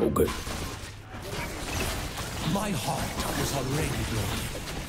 Okay. My heart was already broken.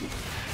Yeah.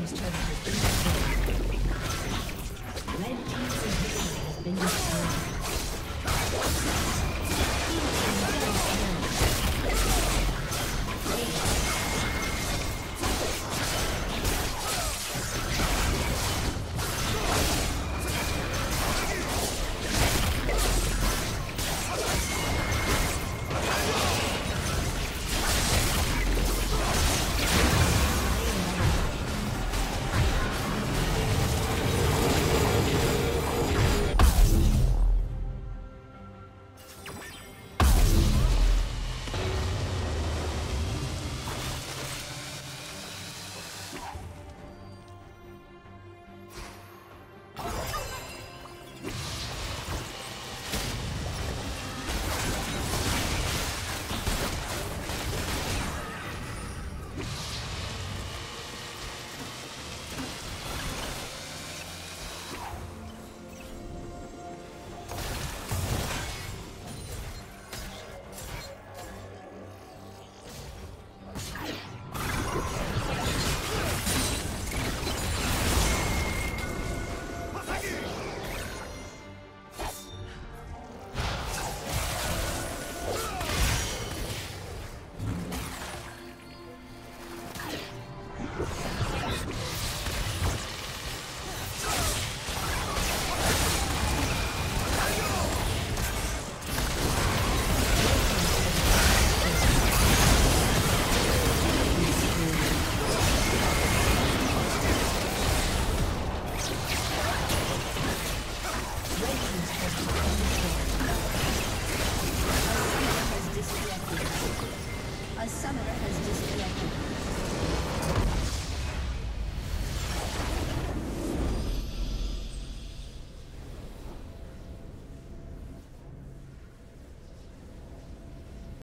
Team's turret